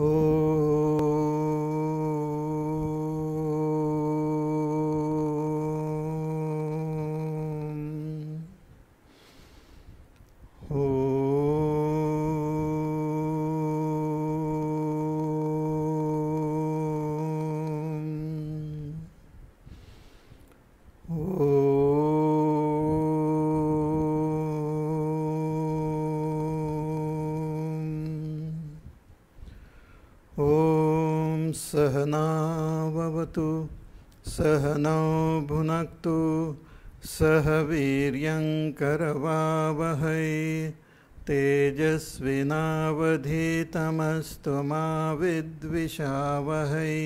Oh. सहनावतु सहनौ भुनक्तु सह वीर्यङ्करवावहै तेजस्विनावधीतमस्तु मा विद्विषावहै।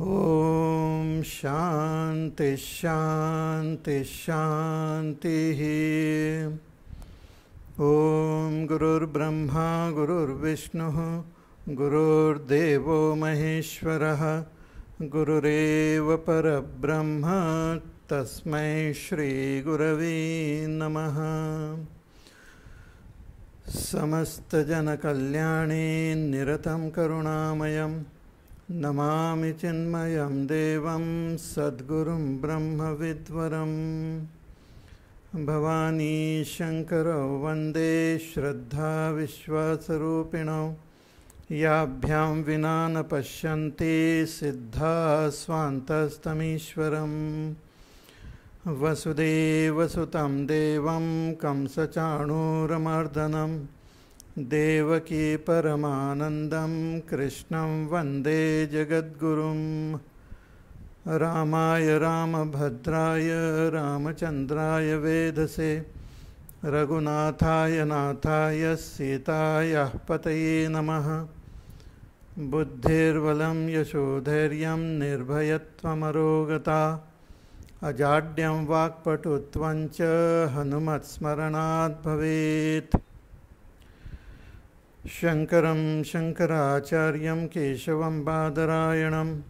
ॐ शान्ति शान्ति, शान्तिः। ॐ गुरुर्ब्रह्मा, गुरुर्विष्णुः। गुरुर्देवो महेश्वरः, गुरुरेव परब्रह्म, तस्मै श्रीगुरवे नमः। समस्तजनकल्याणे निरतं करुणामयं, नमामि चिन्मयं देवं सद्गुरुं ब्रह्मविद्वरम् भवानी शङ्करौ वंदे श्रद्धाविश्वासरूपिणौ याभ्यां विना न पश्यन्ति सिद्धा स्वान्तस्तमीश्वरम्। वसुदेवसुतं देवं कंसचाणूरमर्दनं, देवकी परमानन्दं कृष्णं वंदे जगद्गुरुम्। रामाय रामभद्राय रामचन्द्राय वेधसे रघुनाथाय नाथाय सीतायाः पतये नमः। बुद्धिर्बलं यशोधैर्यं निर्भयत्वमरोगता, अजाड्यं वाक्पटुत्वं च हनुमत्स्मरणात् भवेत्। शङ्करं शङ्कराचार्यं केशवं बादरायणं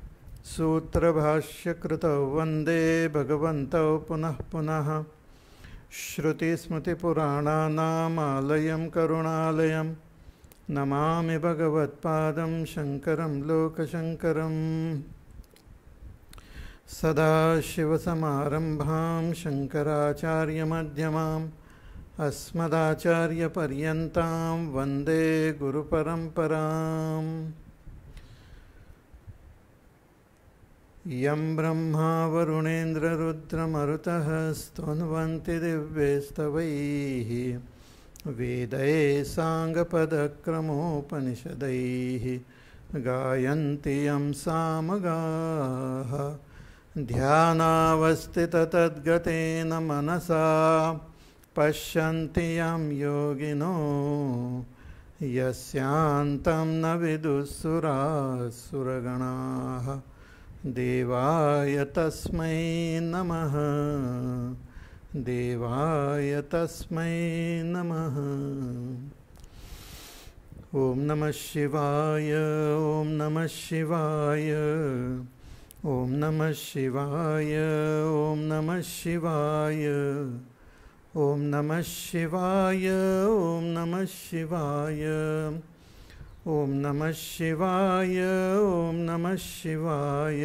सूत्रभाष्यकृतौ वंदे भगवन्तौ पुनः पुनः। श्रुतिस्मृतिपुराणानामालयं करुणालयं नमामि भगवत्पादं शङ्करं लोकशङ्करम् सदाशिवसमारम्भां शङ्कराचार्यमध्यमाम् अस्मदाचार्यपर्यन्तां वंदे गुरुपरम्पराम्। यं ब्रह्मा वरुणेन्द्ररुद्रमरुतः स्तुन्वन्ति दिव्यैस्तवैः। वेदैः साङ्गपदक्रमोपनिषदैः गायन्ति यं सामगाः। ध्यानावस्थिततद्गतेन मनसा, पश्यन्ति यं योगिनो, यस्यान्तं न विदुःसुरासुरगणाः। देवाय तस्मै नमः। देवाय तस्मै नमः। ॐ नमः शिवाय ॐ नमः शिवाय ॐ नमः शिवाय ॐ नमः शिवाय ॐ नमः शिवाय ॐ नमः शिवाय ॐ नमः शिवाय ॐ नमः शिवाय।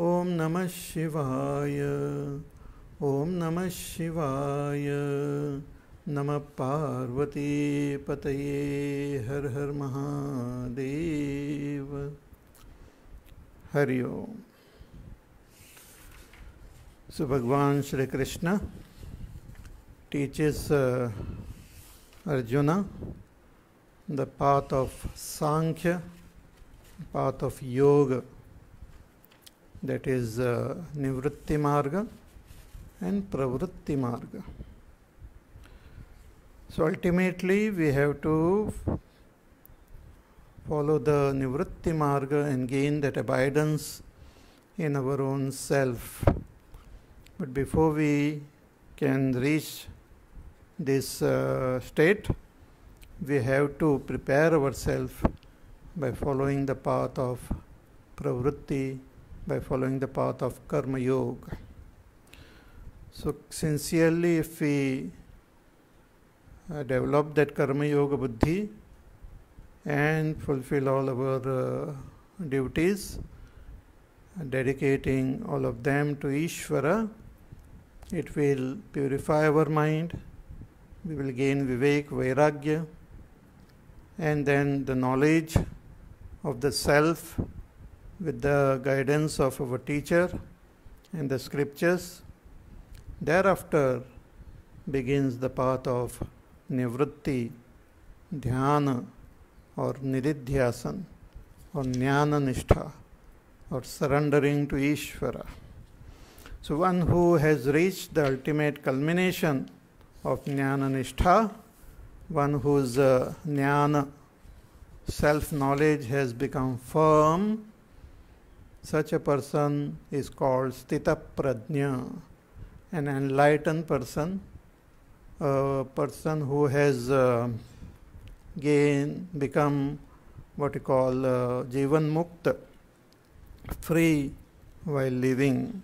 ओम नमः शिवाय। ओम नमः शिवाय। नमः पार्वती पतये हर हर Mahadev. Hariom so Bhagwan Shri Krishna teaches Arjun the path of Sankhya path of yoga that is uh, Nivritti Marga and Pravritti Marga. So ultimately, we have to follow the Nivritti Marga and gain that abidance in our own self. But before we can reach this uh, state, we have to prepare ourselves by following the path of pravritti, by following the path of karma yoga. So, sincerely, if we uh, develop that karma yoga buddhi and fulfill all our uh, duties, dedicating all of them to Ishvara, it will purify our mind, we will gain vivek, vairagya, and then the knowledge of the self with the guidance of our teacher and the scriptures. Thereafter begins the path of nivritti, dhyana, or nididhyasan, or jnana nishtha, or surrendering to Ishvara. So, one who has reached the ultimate culmination of jnana nishtha one whose uh, jnana, self knowledge has become firm, such a person is called stita prajna, an enlightened person, a person who has uh, gained, become what you call uh, jivan mukta, free while living.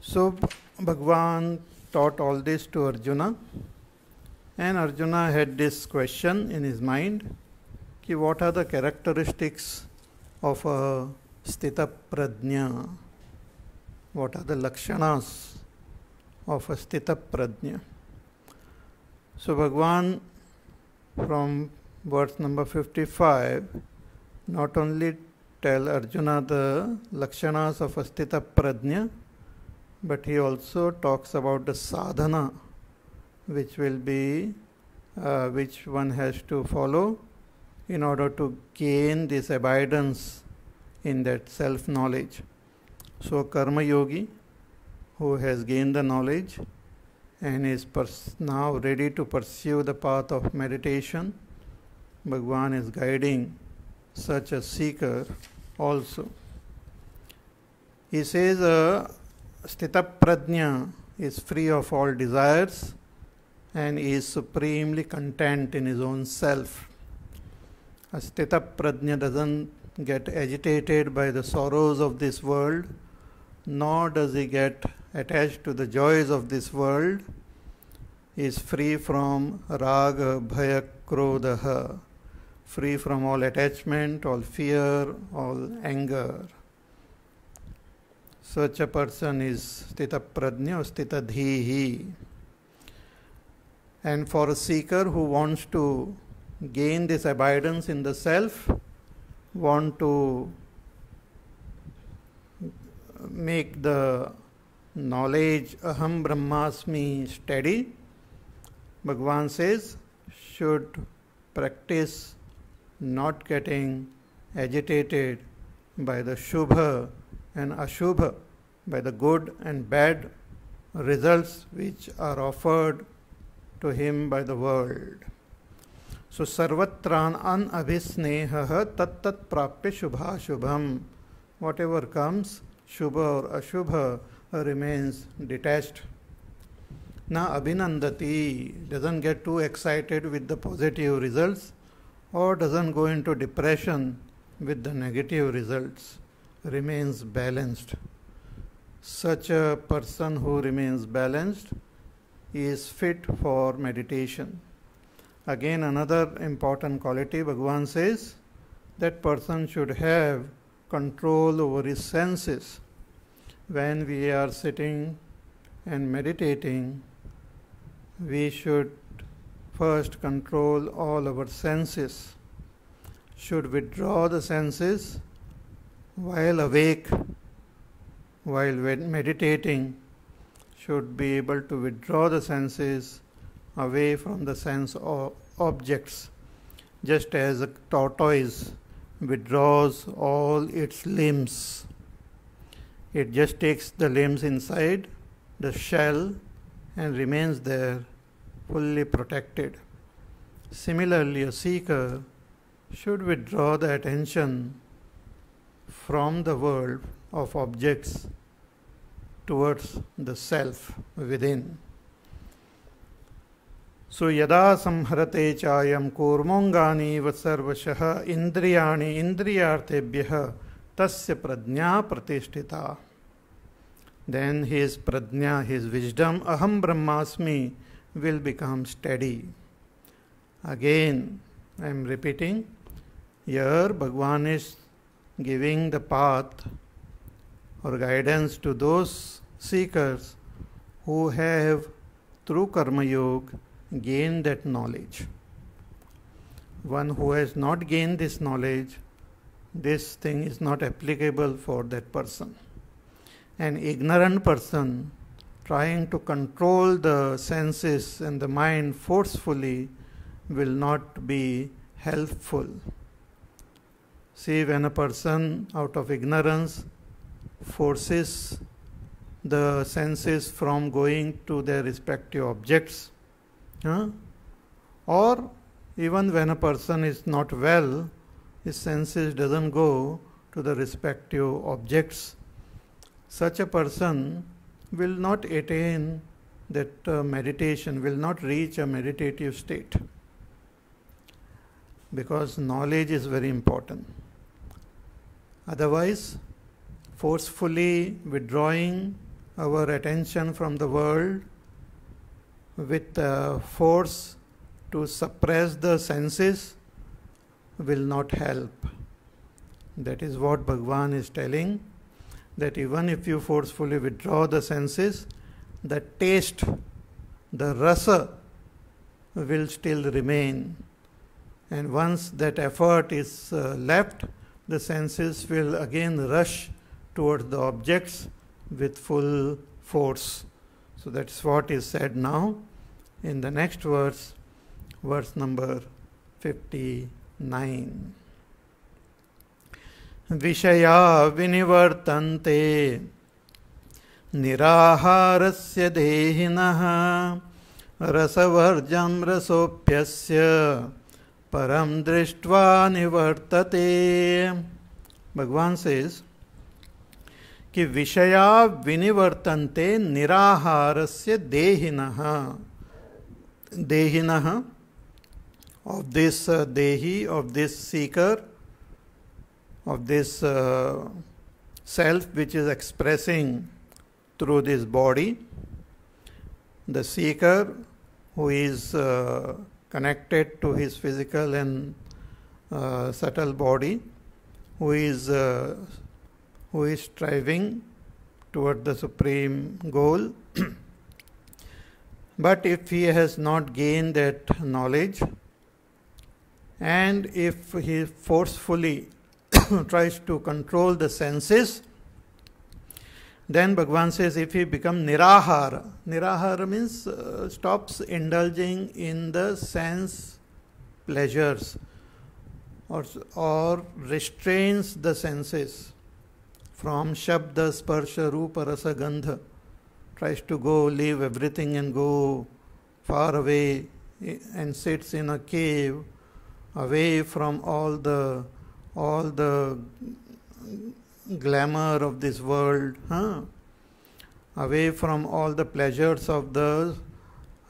So Bhagwan taught all this to Arjuna and Arjuna had this question in his mind ki what are the characteristics of a stita prajna? What are the lakshanas of a stita prajna? So Bhagwan from verse number 55 not only tell Arjuna the lakshanas of a stita prajna but he also talks about the sadhana which will be uh, which one has to follow in order to gain this abidance in that self knowledge. So, Karma Yogi who has gained the knowledge and is pers- now ready to pursue the path of meditation, Bhagwan is guiding such a seeker also. He says, uh, Stita Prajna is free of all desires and is supremely content in his own self. A stita prajna doesn't get agitated by the sorrows of this world, nor does he get attached to the joys of this world. He is free from raga, bhaya, krodha, free from all attachment, all fear, all anger. Such a person is stita prajna or stita dhihi. And for a seeker who wants to gain this abidance in the self, want to make the knowledge aham brahmasmi steady, Bhagavan says should practice not getting agitated by the shubha and ashubha, by the good and bad results which are offered to him by the world. So sarvatran anabhisneha tat tat prapya shubha shubham. Whatever comes, shubha or ashubha, remains detached. Na abhinandati doesn't get too excited with the positive results or doesn't go into depression with the negative results, remains balanced. Such a person who remains balanced is fit for meditation. Again, another important quality Bhagwan says that person should have control over his senses. When we are sitting and meditating, we should first control all our senses, should withdraw the senses while awake, while meditating, should be able to withdraw the senses away from the sense of objects, just as a tortoise withdraws all its limbs. It just takes the limbs inside the shell and remains there fully protected. Similarly, a seeker should withdraw the attention from the world of objects towards the self within. So यदा संहरते चायं कूर्मोङ्गानि वसर्वशः इन्द्रियाणि इन्द्रियार्थेभ्यः तस्य प्रज्ञा प्रतिष्ठिता। Then his प्रज्ञा his wisdom अहम ब्रह्मास्मि will become study again I am repeating yeah Bhagwan is giving the path or guidance to those seekers who have through कर्मयोग् gain that knowledge. One who has not gained this knowledge, this thing is not applicable for that person. An ignorant person trying to control the senses and the mind forcefully will not be helpful. See, when a person out of ignorance forces the senses from going to their respective objects, Or even when a person is not well, his senses doesn't go to the respective objects. Such a person will not attain that uh, meditation, will not reach a meditative state. Because knowledge is very important. Otherwise, forcefully withdrawing our attention from the world with force to suppress the senses will not help. That is what Bhagwan is telling that even if you forcefully withdraw the senses, the taste, the rasa will still remain. And once that effort is uh, left, the senses will again rush towards the objects with full force. So that's what is said now in the next verse, verse number 59. विषया विनिवर्तन्ते निराहारस्य देहिनः रसवर्जं रसोऽप्यस्य परं दृष्ट्वा निवर्तते भगवान says कि विषया विनिवर्तन्ते निराहारस्य देहिनः। देहिनः ऑफ़ दिस देही of this seeker of this self which is expressing through this body the seeker who is connected to his physical and subtle body who is who is striving toward the supreme goal. but if he has not gained that knowledge, and if he forcefully tries to control the senses, then Bhagavan says if he become nirahara, nirahara means uh, stops indulging in the sense pleasures or, or restrains the senses from Shabda, Sparsha, Rupa, Rasa, Gandha, tries to go, leave everything and go far away and sits in a cave away from all the all the glamour of this world, huh? away from all the pleasures of the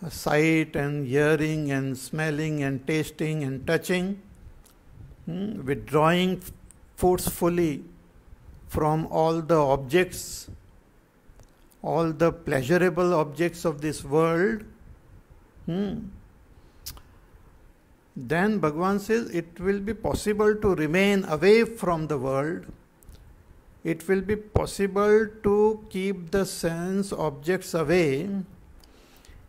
sight and hearing and smelling and tasting and touching, hmm? withdrawing forcefully from all the objects, all the pleasurable objects of this world, hmm, then Bhagavan says it will be possible to remain away from the world. It will be possible to keep the sense objects away.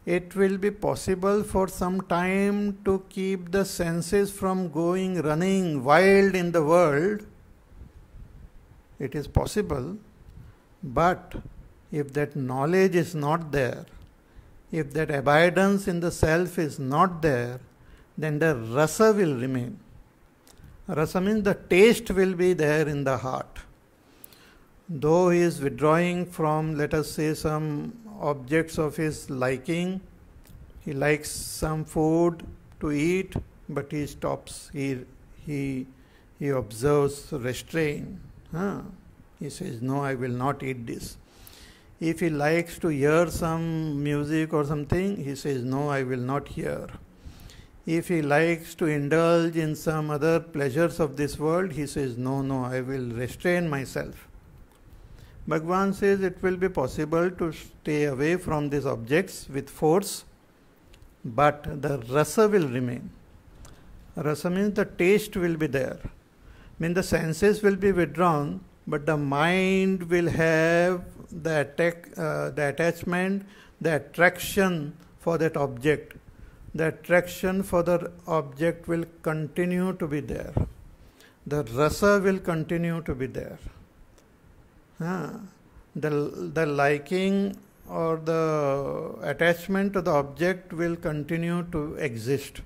It will be possible for some time to keep the senses from going running wild in the world it is possible, but if that knowledge is not there, if that abidance in the self is not there, then the rasa will remain. Rasa means the taste will be there in the heart. Though he is withdrawing from, let us say, some objects of his liking, he likes some food to eat, but he stops, he, he, he observes restraint. Huh? He says, No, I will not eat this. If he likes to hear some music or something, he says, No, I will not hear. If he likes to indulge in some other pleasures of this world, he says, No, no, I will restrain myself. Bhagwan says it will be possible to stay away from these objects with force, but the rasa will remain. Rasa means the taste will be there. I mean the senses will be withdrawn, but the mind will have the, attack, uh, the attachment, the attraction for that object. The attraction for the object will continue to be there. The rasa will continue to be there. the, the liking or the attachment to the object will continue to exist.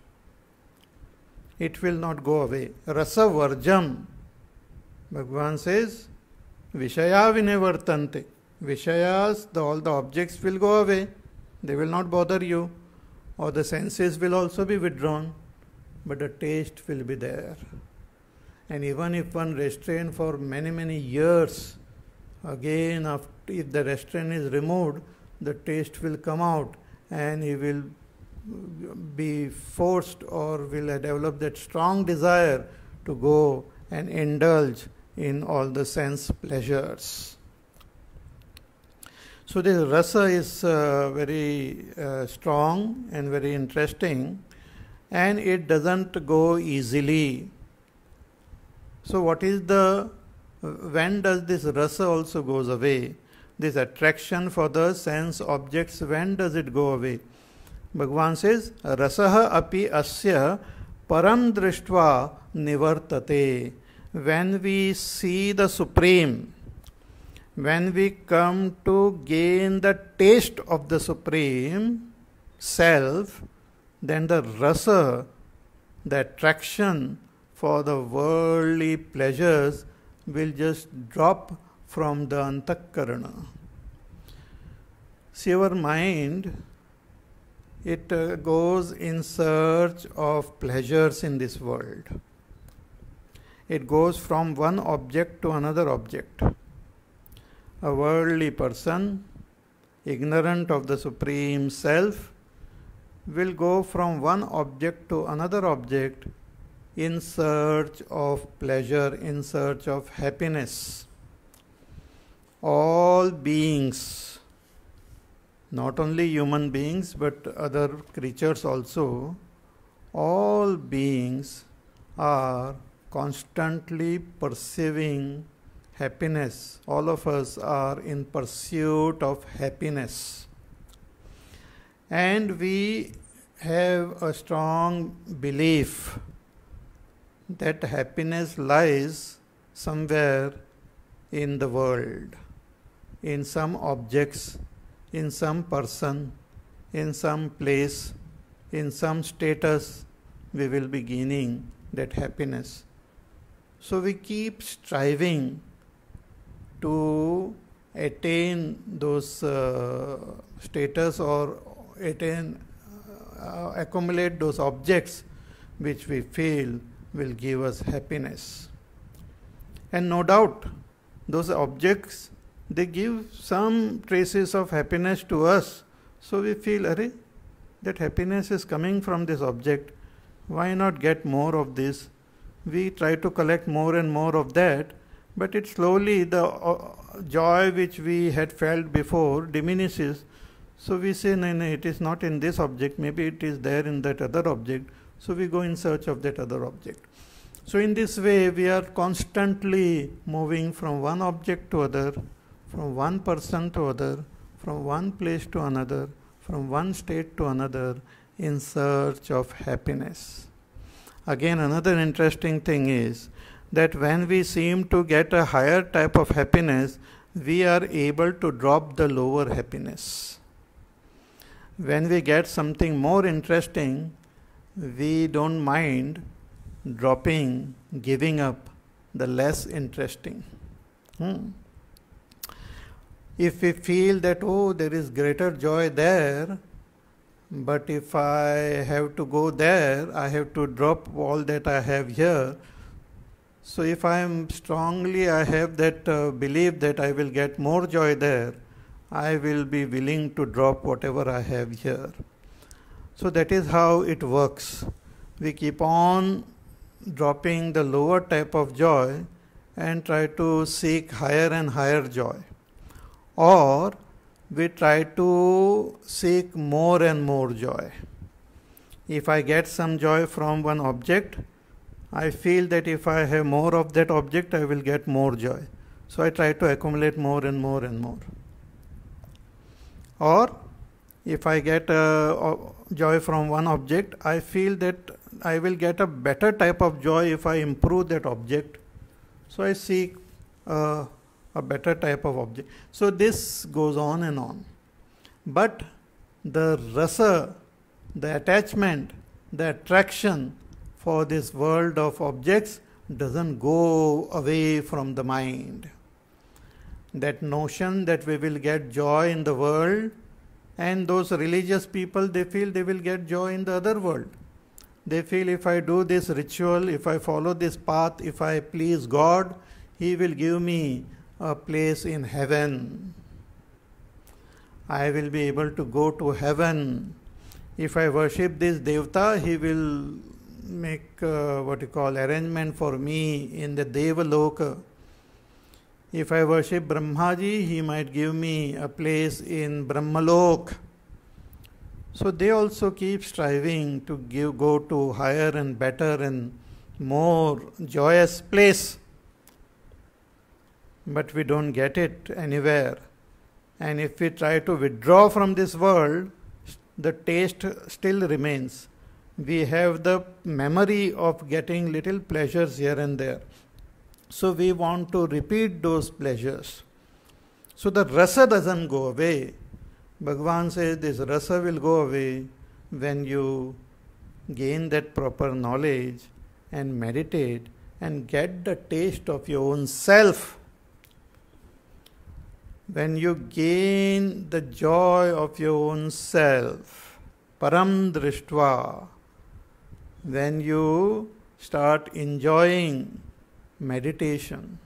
It will not go away. Rasa varjam, Bhagavan says, Vishaya vinivartante. Vishayas, the, all the objects will go away. They will not bother you. Or the senses will also be withdrawn. But the taste will be there. And even if one restrain for many, many years, again, after, if the restraint is removed, the taste will come out and he will be forced or will develop that strong desire to go and indulge in all the sense pleasures. So this rasa is uh, very uh, strong and very interesting and it doesn't go easily. So what is the when does this rasa also goes away? This attraction for the sense objects, when does it go away? भगवान से, रस अपि अस्य परम दृष्टवा निवर्तते। When we see the supreme when we come to gain the taste of the supreme self then the रस the attraction for the worldly pleasures will just drop from the अंतकरण sewer mind it uh, goes in search of pleasures in this world. It goes from one object to another object. A worldly person, ignorant of the Supreme Self, will go from one object to another object in search of pleasure, in search of happiness. All beings, not only human beings but other creatures also, all beings are constantly perceiving happiness. All of us are in pursuit of happiness. And we have a strong belief that happiness lies somewhere in the world, in some objects, in some person, in some place, in some status, we will be gaining that happiness. So we keep striving to attain those uh, status or attain, uh, accumulate those objects which we feel will give us happiness. And no doubt, those objects they give some traces of happiness to us. So we feel, Are, that happiness is coming from this object. Why not get more of this? We try to collect more and more of that, but it slowly, the uh, joy which we had felt before diminishes. So we say, no, no, it is not in this object, maybe it is there in that other object. So we go in search of that other object. So in this way, we are constantly moving from one object to other, from one person to other, from one place to another, from one state to another in search of happiness. Again, another interesting thing is that when we seem to get a higher type of happiness, we are able to drop the lower happiness. When we get something more interesting, we don't mind dropping, giving up the less interesting. Hmm. If we feel that, oh, there is greater joy there, but if I have to go there, I have to drop all that I have here. So if I am strongly, I have that uh, belief that I will get more joy there, I will be willing to drop whatever I have here. So that is how it works. We keep on dropping the lower type of joy and try to seek higher and higher joy. Or we try to seek more and more joy. If I get some joy from one object, I feel that if I have more of that object, I will get more joy. So I try to accumulate more and more and more. Or if I get uh, joy from one object, I feel that I will get a better type of joy if I improve that object. So I seek uh, a better type of object. So this goes on and on. But the rasa, the attachment, the attraction for this world of objects doesn't go away from the mind. That notion that we will get joy in the world, and those religious people, they feel they will get joy in the other world. They feel if I do this ritual, if I follow this path, if I please God, He will give me a place in heaven. I will be able to go to heaven. If I worship this Devta, he will make uh, what you call arrangement for me in the Devaloka. If I worship Brahmaji, he might give me a place in Brahmalok. So they also keep striving to give go to higher and better and more joyous place but we don't get it anywhere. And if we try to withdraw from this world, the taste still remains. We have the memory of getting little pleasures here and there. So we want to repeat those pleasures. So the rasa doesn't go away. Bhagavan says this rasa will go away when you gain that proper knowledge and meditate and get the taste of your own self when you gain the joy of your own self, param drishtva, when you start enjoying meditation,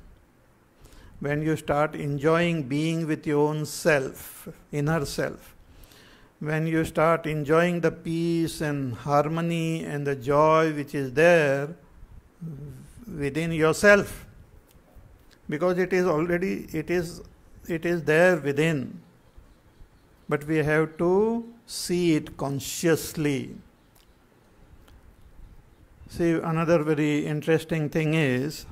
when you start enjoying being with your own self, inner self, when you start enjoying the peace and harmony and the joy which is there within yourself, because it is already, it is it is there within, but we have to see it consciously. See, another very interesting thing is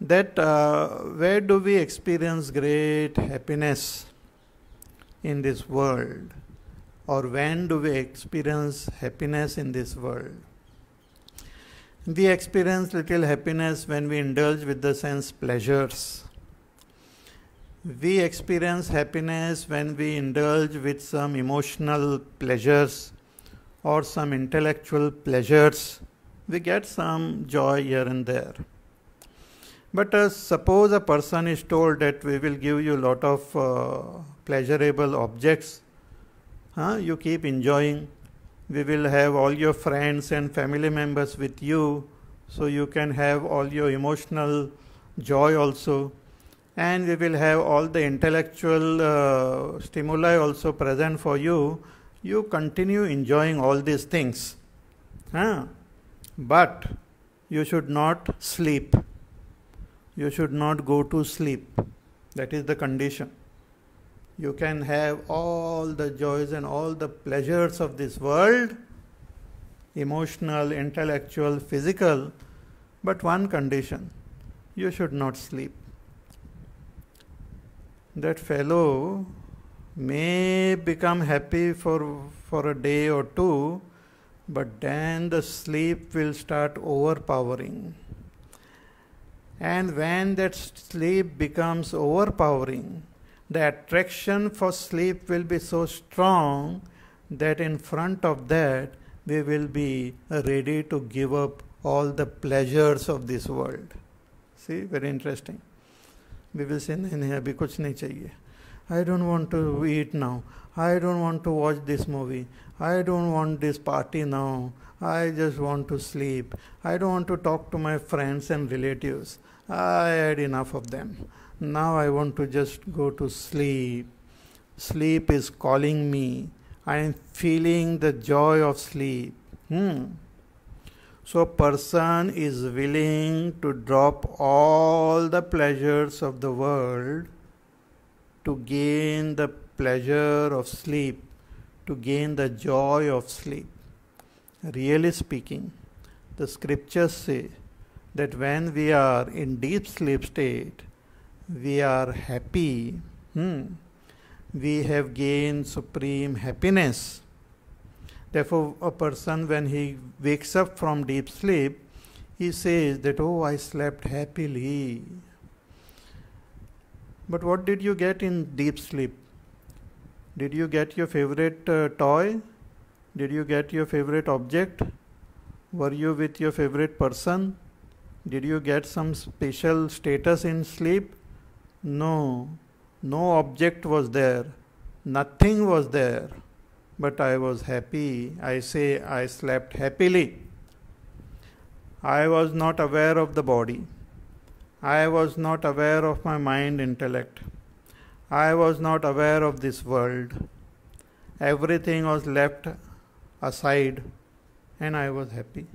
that uh, where do we experience great happiness in this world? Or when do we experience happiness in this world? We experience little happiness when we indulge with the sense pleasures we experience happiness when we indulge with some emotional pleasures or some intellectual pleasures. We get some joy here and there. But uh, suppose a person is told that we will give you a lot of uh, pleasurable objects, huh? you keep enjoying. We will have all your friends and family members with you, so you can have all your emotional joy also and we will have all the intellectual uh, stimuli also present for you, you continue enjoying all these things. Huh? But you should not sleep. You should not go to sleep. That is the condition. You can have all the joys and all the pleasures of this world emotional, intellectual, physical, but one condition you should not sleep that fellow may become happy for, for a day or two, but then the sleep will start overpowering. And when that sleep becomes overpowering, the attraction for sleep will be so strong that in front of that we will be ready to give up all the pleasures of this world. See, very interesting We will say, नहीं नहीं अभी कुछ नहीं चाहिए I don't want to eat now. I don't want to watch this movie. I don't want this party now. I just want to sleep. I don't want to talk to my friends and relatives. I had enough of them. Now I want to just go to sleep. Sleep is calling me. I am feeling the joy of sleep. Hmm. So, a person is willing to drop all the pleasures of the world to gain the pleasure of sleep, to gain the joy of sleep. Really speaking, the scriptures say that when we are in deep sleep state, we are happy. Hmm. We have gained supreme happiness. Therefore, a person, when he wakes up from deep sleep, he says that, Oh, I slept happily. But what did you get in deep sleep? Did you get your favorite uh, toy? Did you get your favorite object? Were you with your favorite person? Did you get some special status in sleep? No, no object was there, nothing was there, but I was happy. I say I slept happily. I was not aware of the body. I was not aware of my mind intellect. I was not aware of this world. Everything was left aside and I was happy.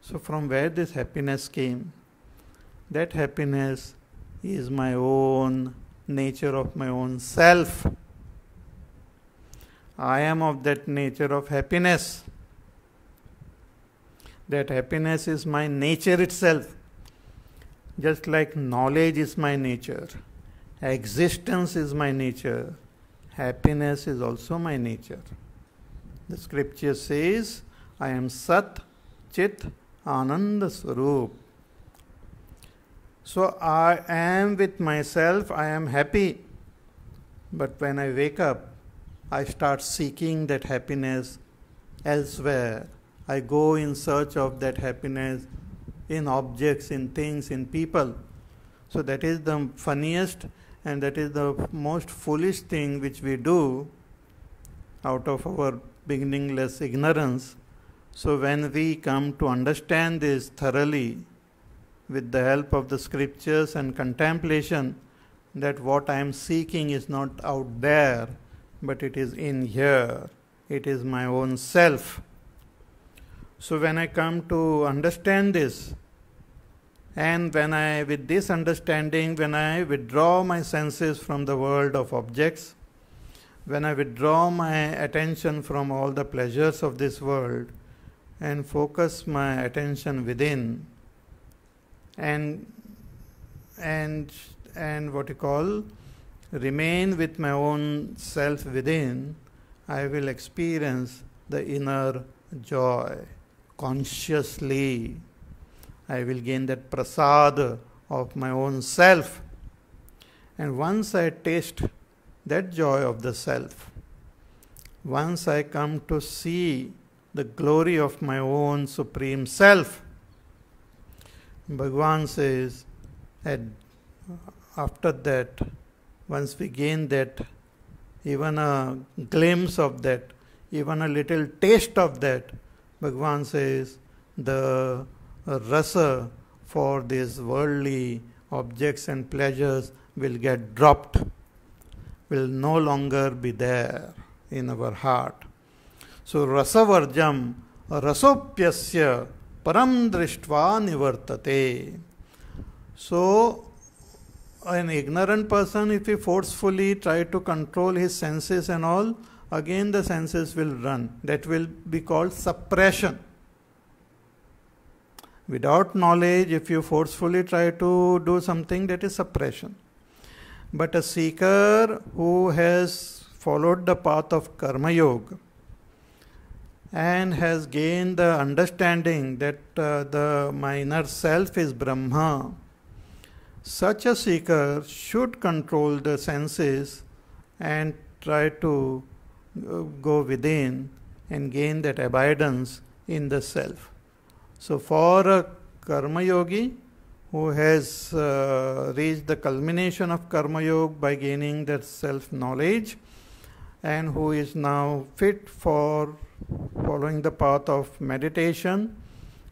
So, from where this happiness came? That happiness is my own nature of my own self. I am of that nature of happiness. That happiness is my nature itself. Just like knowledge is my nature, Existence is my nature. Happiness is also my nature. The scripture says, I am Sat Chit Ananda Swarup. So I am with myself, I am happy. But when I wake up, I start seeking that happiness elsewhere. I go in search of that happiness in objects, in things, in people. So that is the funniest and that is the most foolish thing which we do out of our beginningless ignorance. So, when we come to understand this thoroughly with the help of the scriptures and contemplation, that what I am seeking is not out there, but it is in here, it is my own self. So, when I come to understand this, and when I, with this understanding, when I withdraw my senses from the world of objects, when I withdraw my attention from all the pleasures of this world and focus my attention within, and and and what you call remain with my own self within, I will experience the inner joy consciously. I will gain that prasad of my own self. And once I taste that joy of the self, once I come to see the glory of my own supreme self, Bhagwan says, that after that, once we gain that, even a glimpse of that, even a little taste of that, Bhagwan says, the rasa for these worldly objects and pleasures will get dropped, will no longer be there in our heart. So, rasavarjam rasopyasya param drishtva nivartate. So, an ignorant person, if he forcefully try to control his senses and all, again the senses will run. That will be called suppression. Without knowledge, if you forcefully try to do something, that is suppression. But a seeker who has followed the path of Karma Yoga and has gained the understanding that uh, the my inner self is Brahma, such a seeker should control the senses and try to uh, go within and gain that abidance in the self. So, for a karma yogi who has uh, reached the culmination of karma yoga by gaining that self knowledge and who is now fit for following the path of meditation,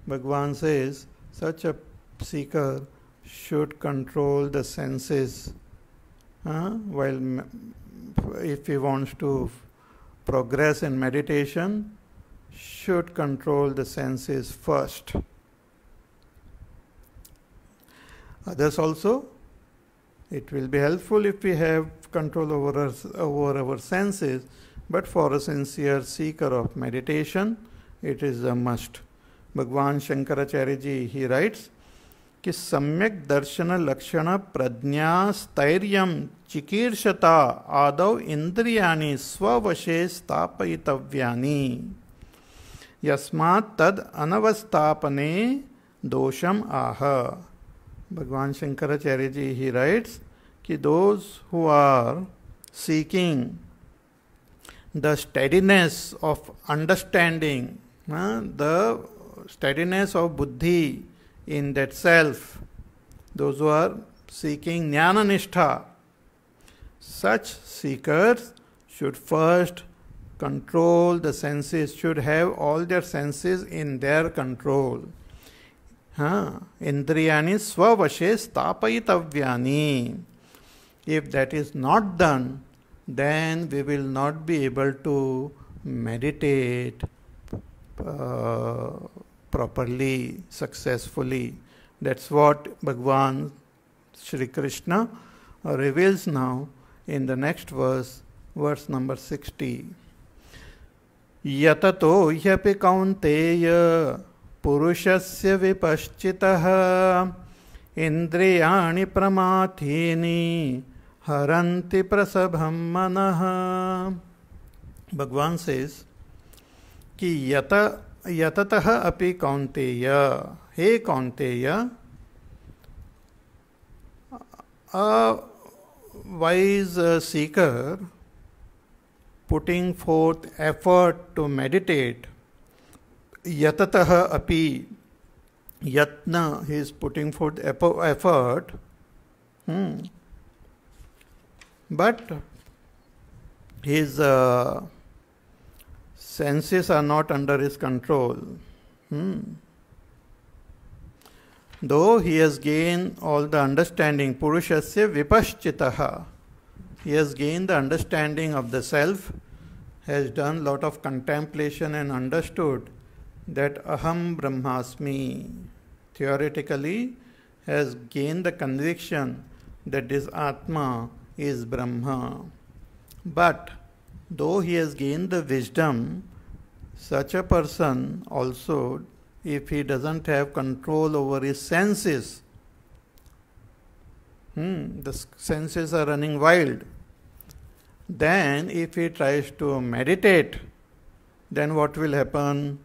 Bhagwan says such a seeker should control the senses uh, while if he wants to progress in meditation should control the senses first. Others also it will be helpful if we have control over our, over our senses but for a sincere seeker of meditation it is a must. Bhagwan shankaracharya ji he writes कि सम्यक दर्शन लक्षण प्रज्ञा स्थैर्य चिकीर्षता आदौ इंद्रियाणि स्ववशे स्थापयितव्यानि। यस्मात् तद अनवस्थापने दोषम आह। भगवान शंकराचार्य जी ही राइट्स कि those who are seeking the steadiness of understanding the steadiness of बुद्धि in that self, those who are seeking jnana nishtha, such seekers should first control the senses, should have all their senses in their control. Indriyani swavashe stapayitavyani. If that is not done, then we will not be able to meditate uh, properly, successfully. That's what Bhagwan Sri Krishna reveals now in the next verse, verse number 60. यततो ह्यपि कौन्तेय पुरुषस्य विपश्चितः इन्द्रियाणि प्रमाथीनि हरन्ति प्रसभं मनः भगवान says कि यत यततः अपि कौन्तेय। हे Kaunteya wise seeker putting forth effort to meditate यततः अपि यत्न he is putting forth effort but he is senses are not under his control. Hmm. Though he has gained all the understanding, Purushasya Vipaschitaha, he has gained the understanding of the self, has done lot of contemplation and understood that Aham Brahmasmi, theoretically, has gained the conviction that this Atma is Brahma. But though he has gained the wisdom, such a person also, if he doesn't have control over his senses, hmm, the senses are running wild. Then, if he tries to meditate, then what will happen?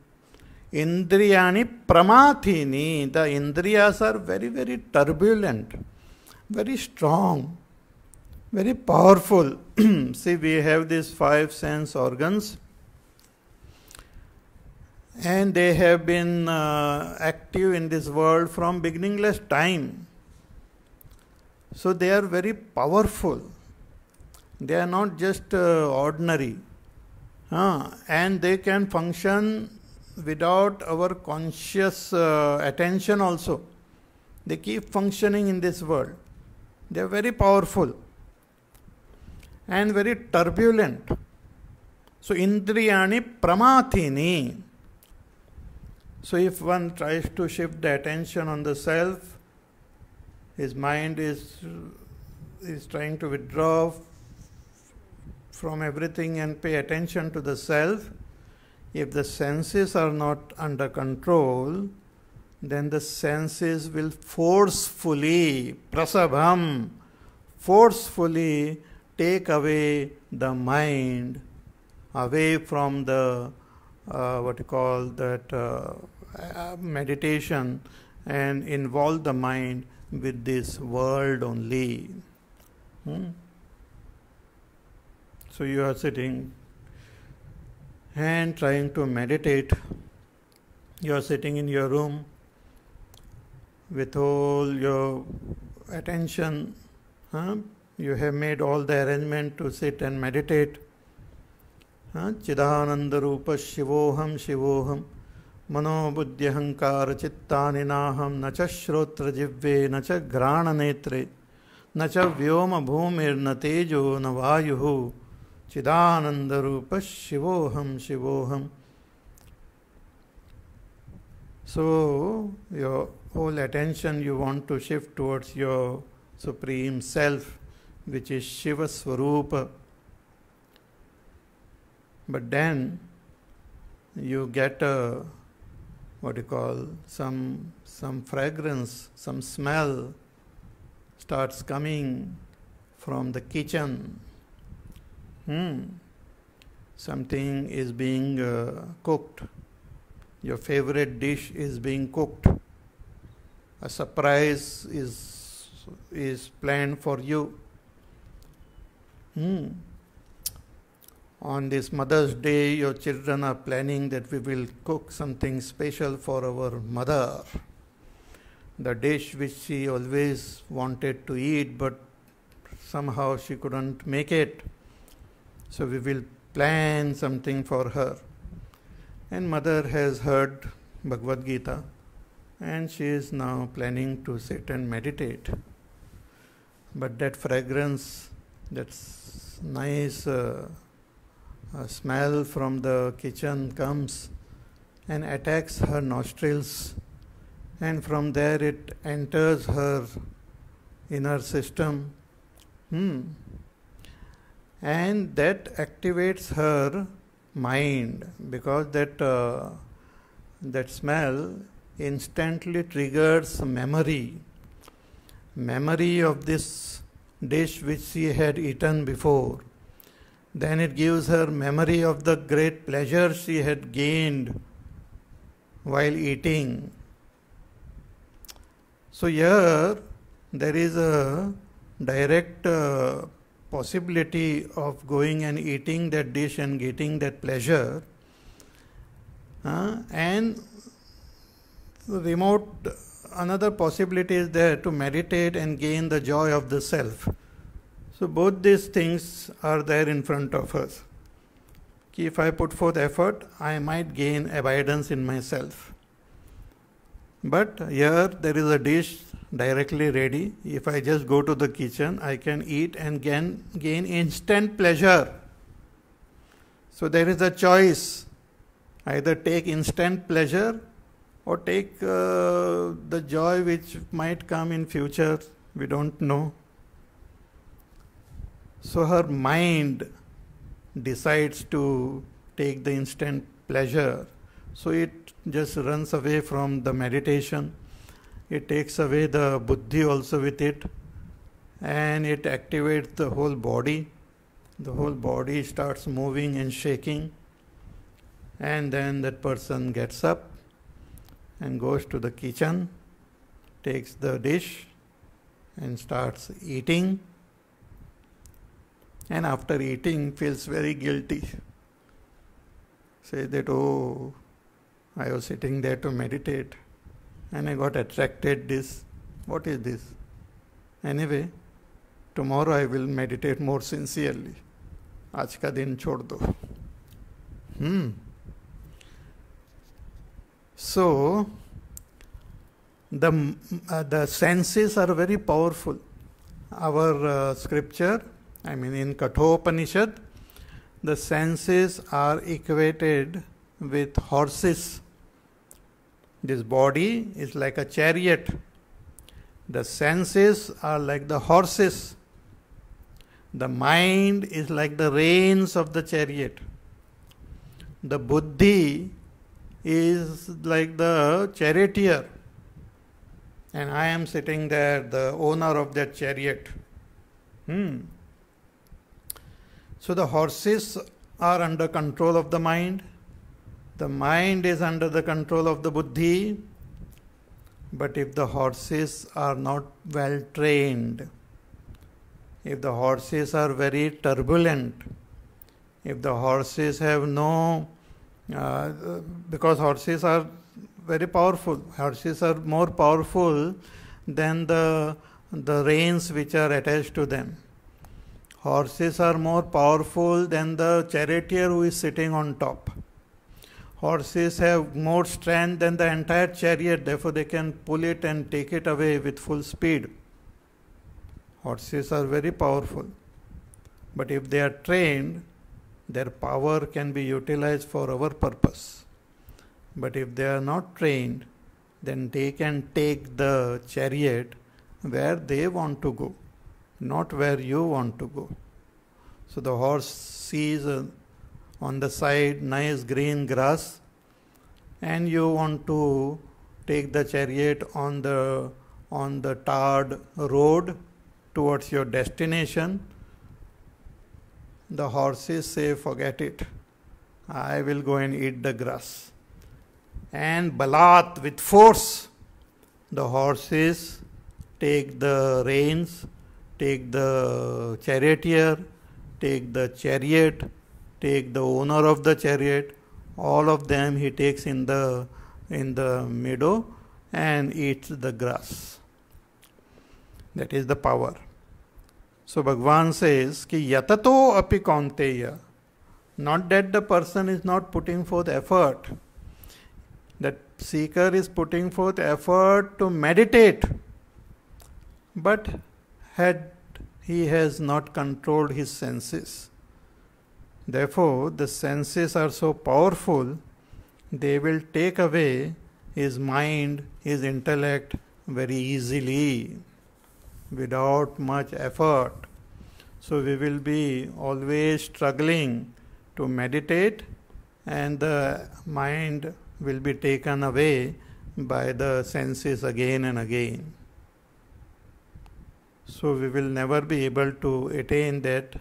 Indriyani pramathini, the indriyas are very, very turbulent, very strong very powerful. See, we have these five sense organs, and they have been uh, active in this world from beginningless time. So they are very powerful. They are not just uh, ordinary, and they can function without our conscious uh, attention also. They keep functioning in this world. They are very powerful and very turbulent. So, indriyani pramathini. So, if one tries to shift the attention on the self, his mind is, is trying to withdraw from everything and pay attention to the self. If the senses are not under control, then the senses will forcefully, prasabham, forcefully take away the mind away from the uh, what you call that uh, uh, meditation and involve the mind with this world only. Hmm? So you are sitting and trying to meditate. You are sitting in your room with all your attention. Huh? You have made all the arrangement to sit and meditate. चिदानंद शिवोहम शिवोहम मनोबुद्ध्यहंकार चित्तानि नाहम न च श्रोत्र जिह्वे न च घ्राण नेत्रे न च व्योम भूमिर्न तेजो न वायु चिदानंद रूप शिवोहम शिवोहम so your whole attention you want to shift towards your supreme self which is Shiva Swarupa. But then you get a what you call some some fragrance, some smell starts coming from the kitchen. Hmm. Something is being uh, cooked. Your favorite dish is being cooked. A surprise is is planned for you. Hmm. On this Mother's Day, your children are planning that we will cook something special for our mother. The dish which she always wanted to eat, but somehow she couldn't make it. So we will plan something for her. And mother has heard Bhagavad Gita and she is now planning to sit and meditate. But that fragrance, that's nice uh, uh, smell from the kitchen comes and attacks her nostrils, and from there it enters her inner system. Hmm. And that activates her mind because that uh, that smell instantly triggers memory memory of this dish which she had eaten before. Then it gives her memory of the great pleasure she had gained while eating. So, here there is a direct uh, possibility of going and eating that dish and getting that pleasure. Uh, and remote another possibility is there to meditate and gain the joy of the self. So, both these things are there in front of us. If I put forth effort, I might gain abidance in myself. But here there is a dish directly ready. If I just go to the kitchen, I can eat and gain, gain instant pleasure. So there is a choice either take instant pleasure or take uh, the joy which might come in future we don't know. So her mind decides to take the instant pleasure. So it just runs away from the meditation. It takes away the buddhi also with it. And it activates the whole body. The whole body starts moving and shaking. And then that person gets up and goes to the kitchen, takes the dish and starts eating. And after eating, feels very guilty. Says that, oh, I was sitting there to meditate and I got attracted this. What is this? Anyway, tomorrow I will meditate more sincerely. आज का दिन छोड़ दो हम्म so, the, uh, the senses are very powerful. Our uh, scripture, I mean in Kathopanishad, the senses are equated with horses. This body is like a chariot. The senses are like the horses. The mind is like the reins of the chariot. The buddhi is like the charioteer, and I am sitting there, the owner of that chariot. Hmm. So the horses are under control of the mind, the mind is under the control of the buddhi, But if the horses are not well trained, if the horses are very turbulent, if the horses have no, uh, because horses are very powerful, horses are more powerful than the, the reins which are attached to them. Horses are more powerful than the charioteer who is sitting on top. Horses have more strength than the entire chariot, therefore, they can pull it and take it away with full speed. Horses are very powerful. But if they are trained, their power can be utilized for our purpose. But if they are not trained, then they can take the chariot where they want to go, not where you want to go. So the horse sees uh, on the side nice green grass, and you want to take the chariot on the on the tarred road towards your destination, the horses say, Forget it, I will go and eat the grass. And Balat, with force, the horses take the reins, take the charioteer, take the chariot, take the owner of the chariot, all of them he takes in the in the meadow and eats the grass. That is the power. So Bhagwan says ki yatato api kaunteya. Not that the person is not putting forth effort. That seeker is putting forth effort to meditate. But had he has not controlled his senses. Therefore, the senses are so powerful, they will take away his mind, his intellect very easily without much effort. So we will be always struggling to meditate, and the mind will be taken away by the senses again and again. So we will never be able to attain that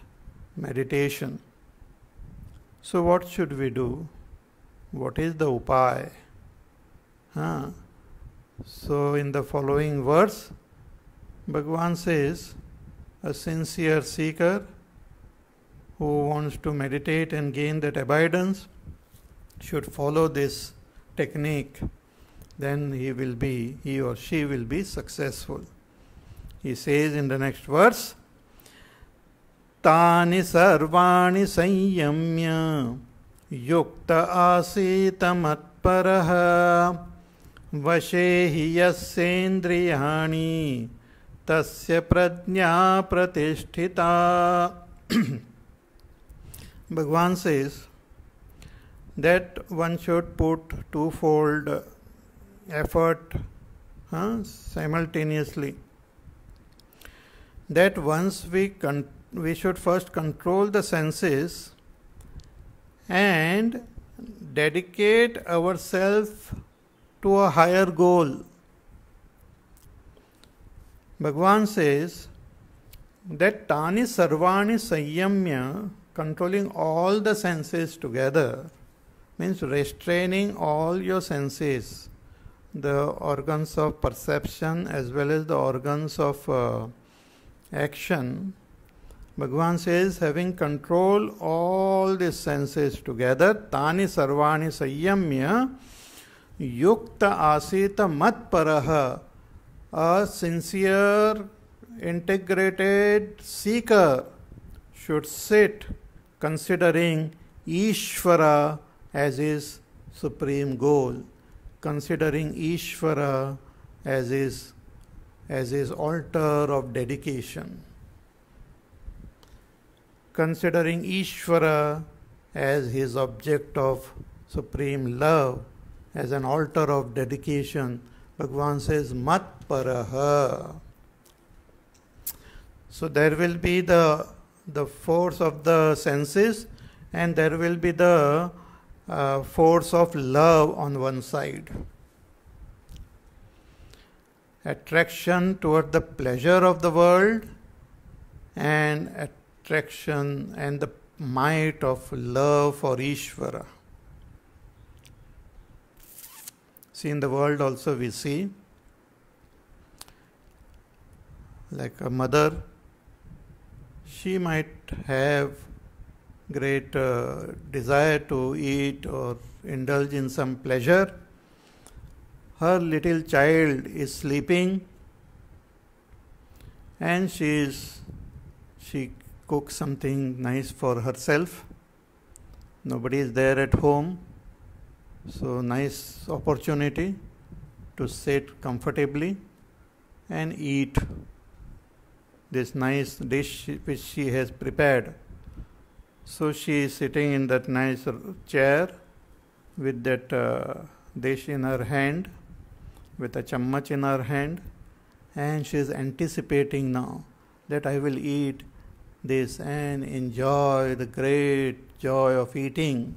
meditation. So, what should we do? What is the upay? Huh? So, in the following verse, Bhagavan says, a sincere seeker who wants to meditate and gain that abidance should follow this technique, then he will be, he or she will be successful. He says in the next verse, तानि सर्वाणि संयम्य युक्त आसीत मत्परः वशे हि यस्येन्द्रियाणि तस्य प्रज्ञा प्रतिष्ठिता। Bhagwan says that one should put two fold effort simultaneously that once we we should first control the senses and dedicate our self to a higher goal Bhagwan says that Tani Sarvani Sanyamya, controlling all the senses together, means restraining all your senses, the organs of perception as well as the organs of uh, action. Bhagwan says, having control all these senses together, Tani Sarvani Sanyamya, Yukta Asita Matparaha a sincere, integrated seeker should sit considering Ishvara as his supreme goal, considering Ishvara as his, as his altar of dedication, considering Ishvara as his object of supreme love, as an altar of dedication Bhagavan says, Mat Paraha. So there will be the, the force of the senses and there will be the uh, force of love on one side. Attraction toward the pleasure of the world and attraction and the might of love for Ishvara. See, in the world also we see like a mother, she might have great uh, desire to eat or indulge in some pleasure. Her little child is sleeping and she is she cooks something nice for herself. Nobody is there at home, so nice opportunity to sit comfortably and eat this nice dish which she has prepared. So she is sitting in that nice chair with that uh, dish in her hand, with a chammach in her hand, and she is anticipating now that I will eat this and enjoy the great joy of eating.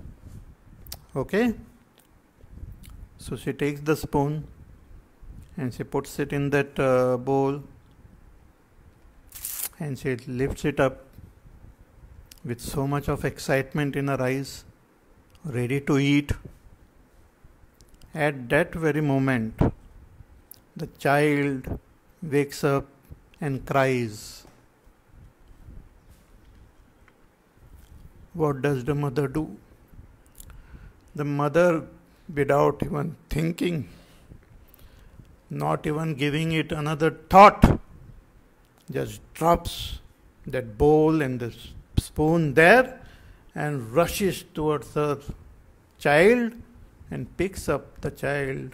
Okay? So she takes the spoon and she puts it in that uh, bowl and she lifts it up with so much of excitement in her eyes, ready to eat. At that very moment, the child wakes up and cries. What does the mother do? The mother, without even thinking, not even giving it another thought, just drops that bowl and the spoon there and rushes towards her child and picks up the child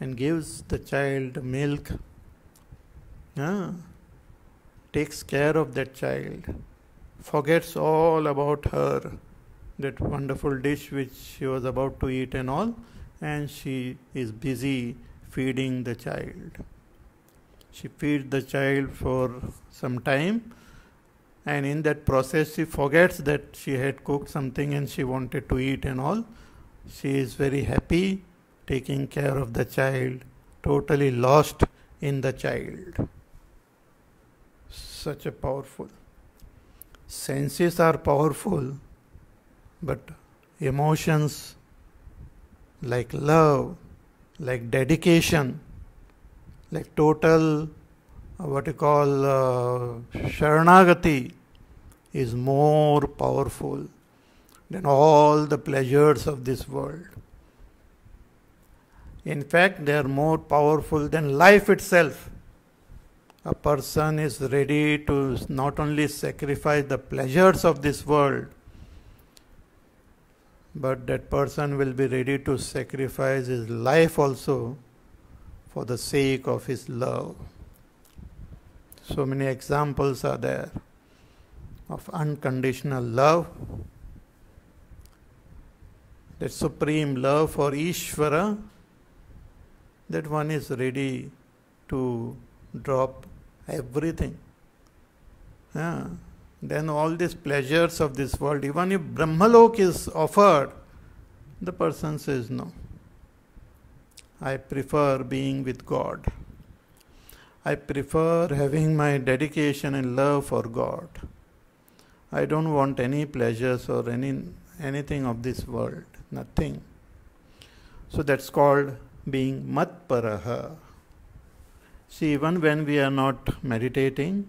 and gives the child milk. Yeah. Takes care of that child. Forgets all about her, that wonderful dish which she was about to eat and all, and she is busy feeding the child. She feeds the child for some time, and in that process, she forgets that she had cooked something and she wanted to eat and all. She is very happy taking care of the child, totally lost in the child. Such a powerful. Senses are powerful, but emotions like love, like dedication, like total what you call uh, Sharanagati is more powerful than all the pleasures of this world. In fact, they are more powerful than life itself. A person is ready to not only sacrifice the pleasures of this world, but that person will be ready to sacrifice his life also for the sake of his love. So many examples are there of unconditional love, that supreme love for Ishvara, that one is ready to drop everything. Yeah. Then all these pleasures of this world, even if Brahmalok is offered, the person says no. I prefer being with God. I prefer having my dedication and love for God. I don't want any pleasures or any anything of this world, nothing. So that's called being matparaha. See, even when we are not meditating,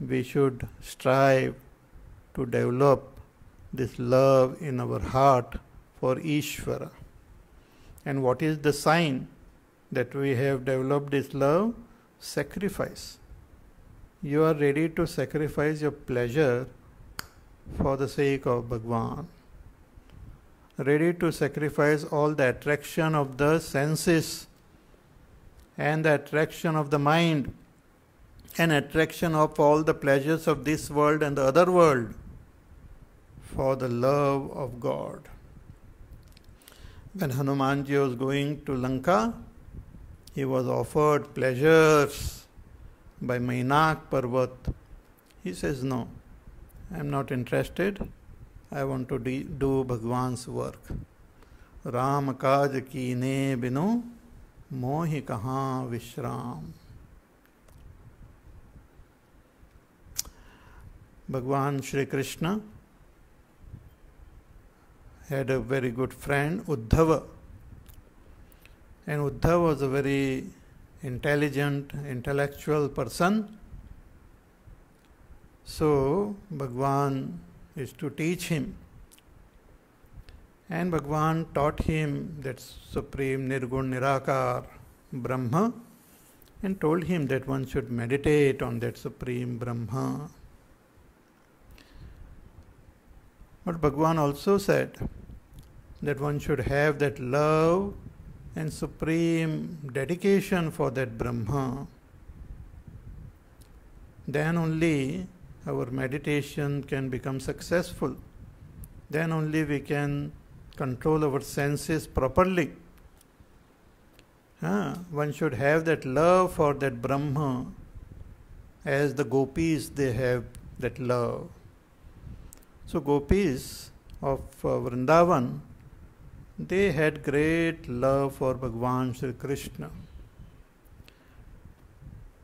we should strive to develop this love in our heart for Ishvara. And what is the sign that we have developed this love? Sacrifice. You are ready to sacrifice your pleasure for the sake of Bhagwan. Ready to sacrifice all the attraction of the senses and the attraction of the mind and attraction of all the pleasures of this world and the other world for the love of God. When Hanumanji was going to Lanka, he was offered pleasures by Mainak Parvat. He says, No, I am not interested. I want to do Bhagwan's work. Ram kaj कीने बिनो मोहि कहाँ विश्राम Bhagwan Shri Krishna had a very good friend, Uddhava. And Uddhava was a very intelligent, intellectual person. So Bhagwan is to teach him. And Bhagwan taught him that Supreme Nirgun Nirakar Brahma and told him that one should meditate on that Supreme Brahma. But Bhagwan also said that one should have that love and supreme dedication for that Brahma. Then only our meditation can become successful. Then only we can control our senses properly. one should have that love for that Brahma as the gopis they have that love. So gopis of uh, Vrindavan they had great love for Bhagwan Sri Krishna.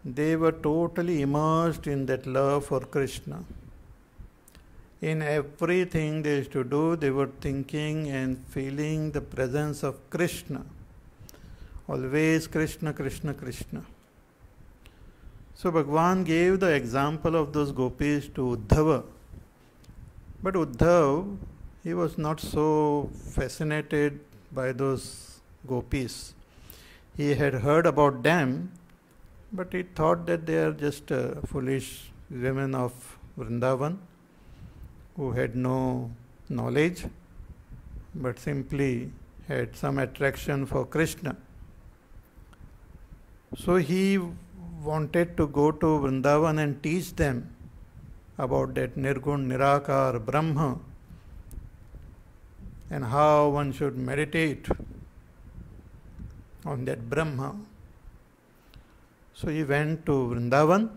They were totally immersed in that love for Krishna. In everything they used to do, they were thinking and feeling the presence of Krishna. Always Krishna, Krishna, Krishna. So Bhagwan gave the example of those gopis to Uddhava. But Uddhav he was not so fascinated by those gopis. He had heard about them, but he thought that they are just uh, foolish women of Vrindavan who had no knowledge but simply had some attraction for Krishna. So he wanted to go to Vrindavan and teach them about that Nirgun Nirakar Brahma and how one should meditate on that Brahma. So he went to Vrindavan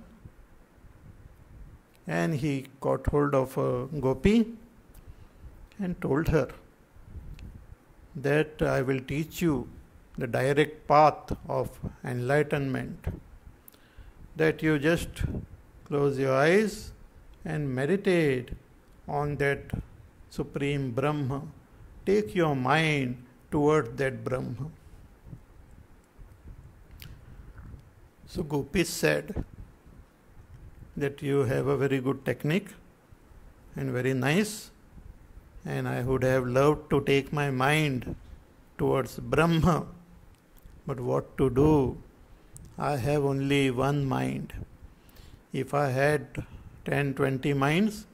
and he caught hold of a gopi and told her that I will teach you the direct path of enlightenment. That you just close your eyes and meditate on that Supreme Brahma take your mind toward that Brahma. So Gopis said that you have a very good technique and very nice, and I would have loved to take my mind towards Brahma, but what to do? I have only one mind. If I had 10 20 minds,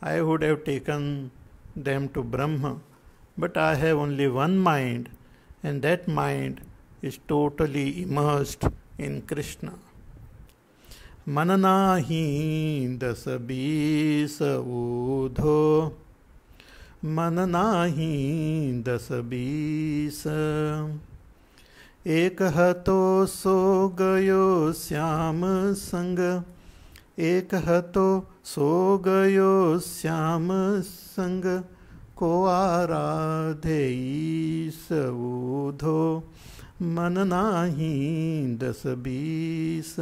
I would have taken them to Brahma but I have only one mind, and that mind is totally immersed in Krishna. मननाही दस बीस ऊधो मन नाही दस बीस एक हतो सो गयो श्याम संग एक हतो सो गयो श्याम संग, को आराधे सऊधो मन नाही दस बीस।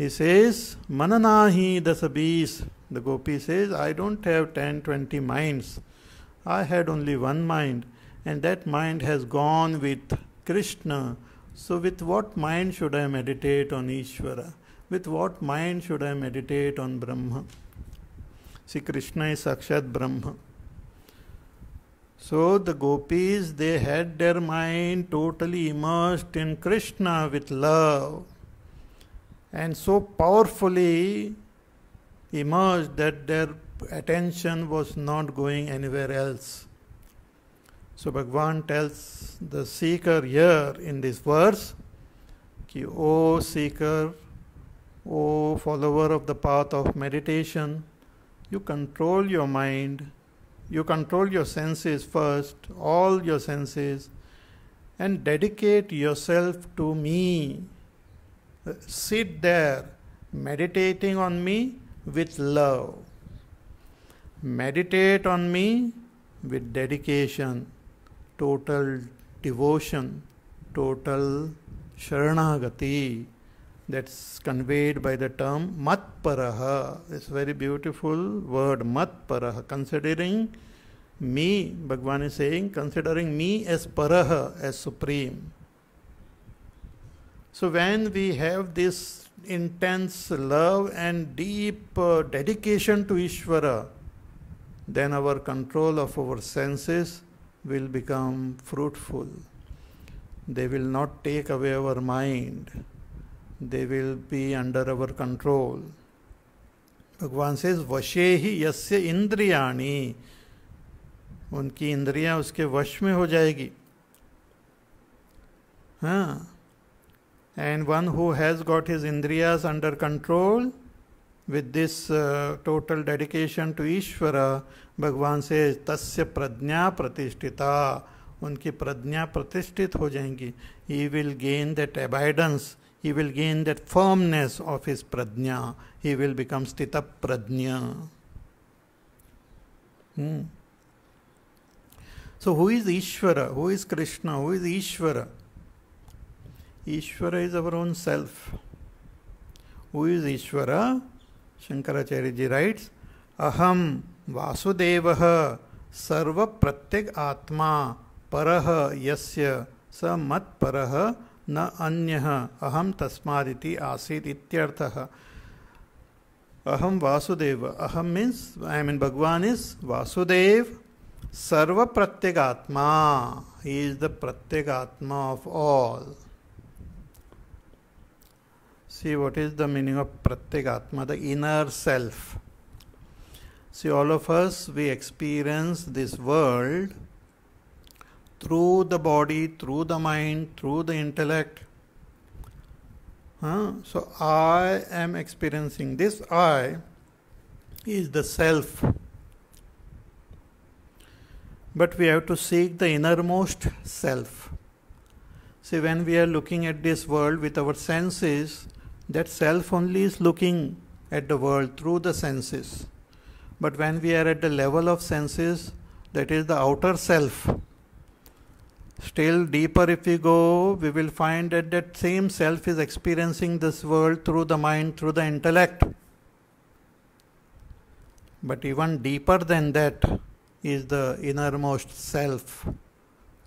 इसेस मन नाही दस बीस. The gopi says I don't have ten twenty minds I had only one mind and that mind has gone with Krishna so with what mind should I meditate on Ishwara With what mind should I meditate on Brahma? See, Krishna is Sakshat Brahma. So the gopis, they had their mind totally immersed in Krishna with love and so powerfully immersed that their attention was not going anywhere else. So Bhagwan tells the seeker here in this verse, ki, O seeker, O follower of the path of meditation, you control your mind, you control your senses first, all your senses, and dedicate yourself to me. Sit there meditating on me with love. Meditate on me with dedication, total devotion, total sharanagati that's conveyed by the term matparaha. It's a very beautiful word matparaha. Considering me, Bhagwan is saying, considering me as paraha, as supreme. So when we have this intense love and deep uh, dedication to Ishvara, then our control of our senses will become fruitful. They will not take away our mind. They will be under our control Bhagwan says वशे ही यसे इंद्रियाणी उनकी इंद्रिया उसके वश में हो जाएगी। हाँ। And one who has got his इंद्रियाज under control with this total dedication to Ishwar, Bhagwan says तस् प्रज्ञा प्रतिष्ठिता, उनकी प्रज्ञा प्रतिष्ठित हो जाएँगी। He will gain that abidance he will gain that firmness of his prajna he will become stita prajna hmm. so who is ishvara who is krishna who is ishvara Ishvara is our own self. Who is Ishvara? Shankaracharya ji writes, Aham Vasudevah Sarva Pratyek Atma Parah Yasya Sa Mat Parah न अन्यः अहम् तस्मादिति आसीत् इत्यर्थः। वासुदेव अहम means I mean Bhagwan is Vasudev, सर्वप्रत्यगात्मा हि is the प्रत्यगात्मा of all see what is the meaning of प्रत्यगात्मा the inner self see all of us we experience this world through the body, through the mind, through the intellect. Huh? So, I am experiencing this I is the self. But we have to seek the innermost self. See, when we are looking at this world with our senses, that self only is looking at the world through the senses. But when we are at the level of senses, that is the outer self. Still deeper, if we go, we will find that that same self is experiencing this world through the mind, through the intellect. But even deeper than that is the innermost self,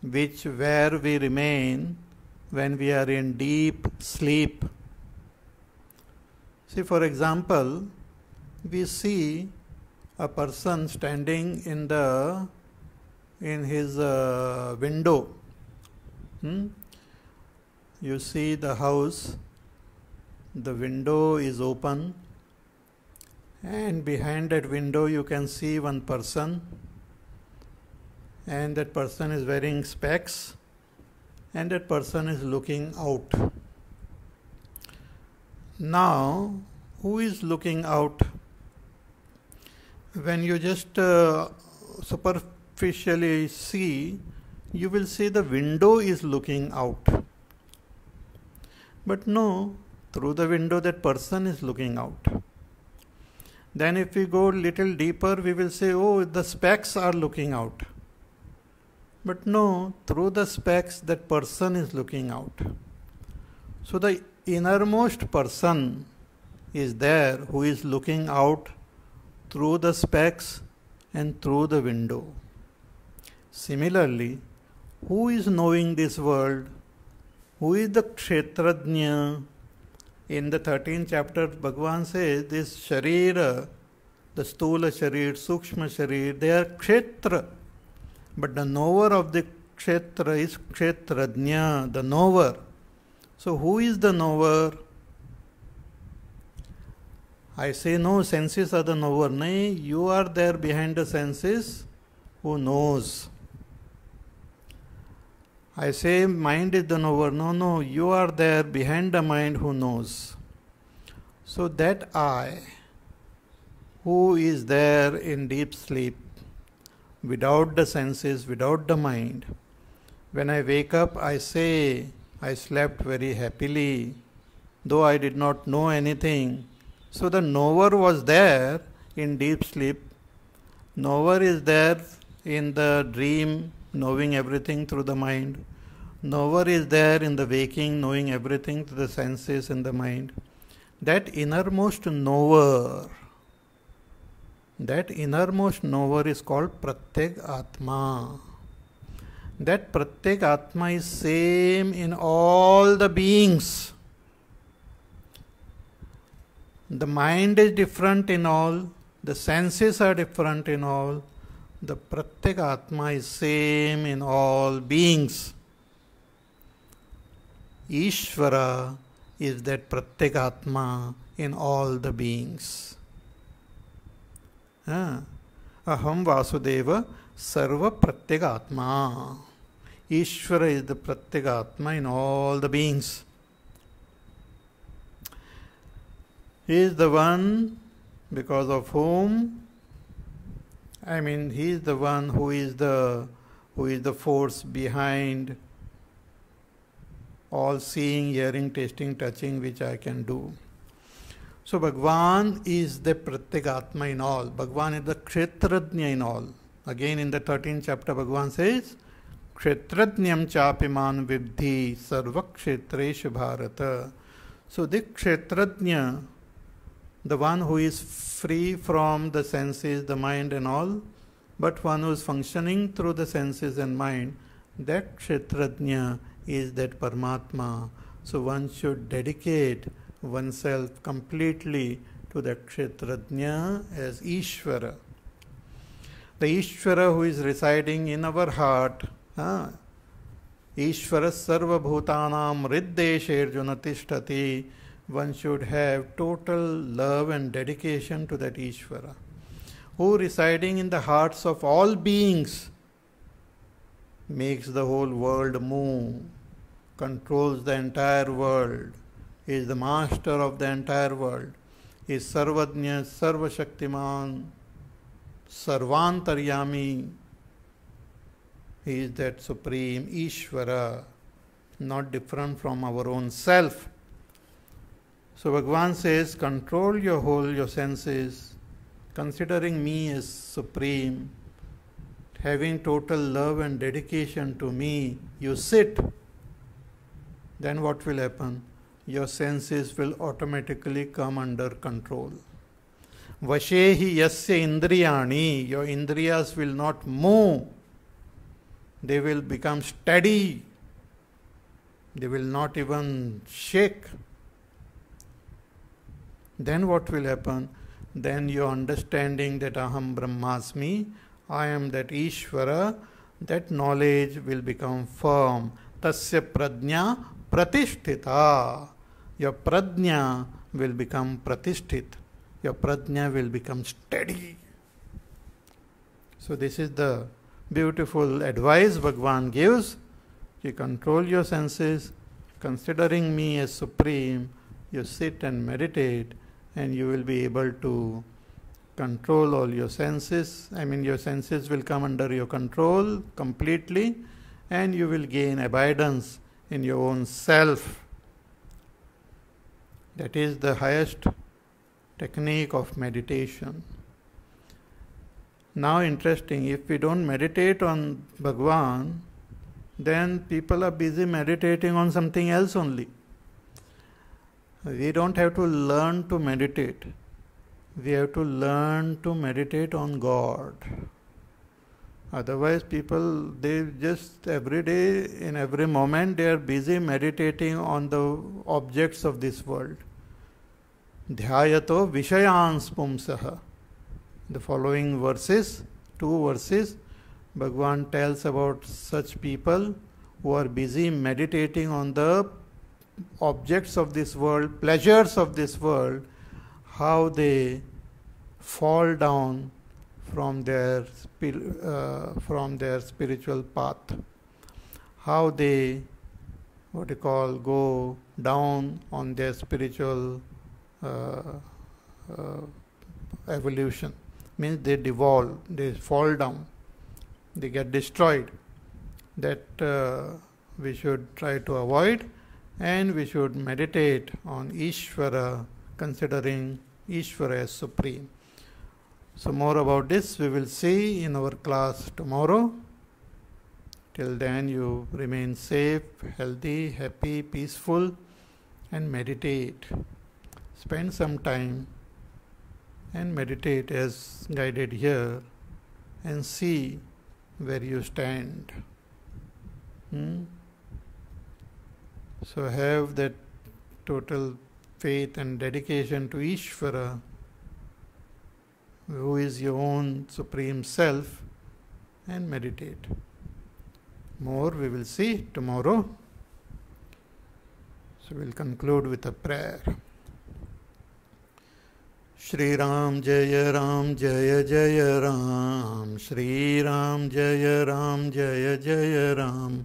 which where we remain when we are in deep sleep See, for example, we see a person standing in the in his uh, window. Hmm? You see the house, the window is open, and behind that window you can see one person, and that person is wearing specs, and that person is looking out. Now, who is looking out? When you just uh, superficially see, you will see the window is looking out. But no, through the window that person is looking out. Then if we go little deeper, we will say, oh, the specs are looking out. But no, through the specs that person is looking out. So the innermost person is there who is looking out through the specs and through the window. Similarly, who is knowing this world? Who is the Kshetrajna? In the 13th chapter, Bhagavan says this Sharira, the Stula Sharir, Sukshma Sharir, they are Kshetra. But the knower of the Kshetra is Kshetrajna, the knower. So, who is the knower? I say no, senses are the knower. Nay, you are there behind the senses who knows. I say mind is the knower. No, no, you are there behind the mind who knows. So that I, who is there in deep sleep, without the senses, without the mind, when I wake up, I say, I slept very happily, though I did not know anything. So the knower was there in deep sleep. Knower is there in the dream, knowing everything through the mind. Knower is there in the waking, knowing everything through the senses and the mind. That innermost knower, that innermost knower is called Pratyek Atma. That Pratyek Atma is same in all the beings. The mind is different in all, the senses are different in all, the Pratyek Atma is same in all beings. Ishvara is that Pratyek Atma in all the beings. Ah. Aham Vasudeva Sarva Pratyek Atma. Ishvara is the Pratyek Atma in all the beings. He is the one because of whom I mean he is the one who is the who is the force behind all seeing, hearing, tasting, touching which I can do. So Bhagwan is the Pratyagatma in all. Bhagwan is the Kshetrajna in all. Again in the 13th chapter Bhagwan says, Kshetrajnam chapiman vidhi sarva kshetreshu bharata. So the Kshetrajna, the one who is free from the senses, the mind and all, but one who is functioning through the senses and mind, that Kshetrajna is that Paramatma. So one should dedicate oneself completely to that Kshetrajna as Ishvara. The Ishvara who is residing in our heart, uh, Ishvara Sarva Bhutanam Riddeshe Junatistati, one should have total love and dedication to that Ishvara, who residing in the hearts of all beings makes the whole world move, controls the entire world, is the master of the entire world, is Sarvajna, Sarvashaktiman, Sarvantaryami. He is that supreme Ishvara, not different from our own self. So Bhagavan says, control your whole, your senses, considering me as supreme, having total love and dedication to me, you sit, then what will happen? Your senses will automatically come under control. Vashehi yasya indriyani, your indriyas will not move. They will become steady. They will not even shake. Then what will happen? Then your understanding that Aham Brahmasmi I am that Ishvara, that knowledge will become firm. Tasya prajna pratisthita. Your prajna will become pratisthit. Your prajna will become steady. So this is the beautiful advice Bhagwan gives. You control your senses, considering me as supreme, you sit and meditate, and you will be able to control all your senses. I mean, your senses will come under your control completely, and you will gain abidance in your own self. That is the highest technique of meditation. Now, interesting, if we don't meditate on Bhagwan, then people are busy meditating on something else only. We don't have to learn to meditate we have to learn to meditate on God. Otherwise, people, they just every day, in every moment, they are busy meditating on the objects of this world. Dhyayato Vishayans Pumsaha. The following verses, two verses, Bhagwan tells about such people who are busy meditating on the objects of this world, pleasures of this world, how they fall down from their uh, from their spiritual path. How they what you call go down on their spiritual uh, uh, evolution. Means they devolve they fall down. They get destroyed. That uh, we should try to avoid and we should meditate on Ishvara considering Ishvara as supreme. So, more about this we will see in our class tomorrow. Till then, you remain safe, healthy, happy, peaceful, and meditate. Spend some time and meditate as guided here and see where you stand. Hmm? So, have that total faith and dedication to Ishvara, who is your own supreme self, and meditate. More we will see tomorrow. So we'll conclude with a prayer. Shri Ram जय राम जय जय राम श्री राम जय राम जय जय राम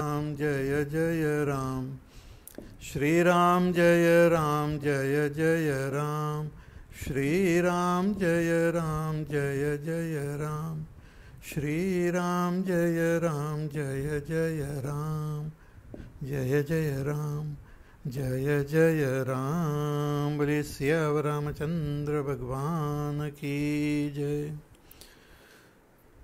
राम जय जय राम। श्री राम जय राम, जय जय राम। श्री राम जय राम, जय जय राम। श्री राम जय राम, जय जय राम। जय जय राम, जय जय राम। बोले सियाव रामचंद्र भगवान की जय।